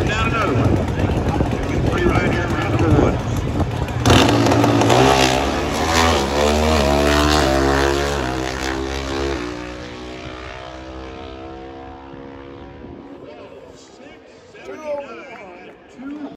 and down another one.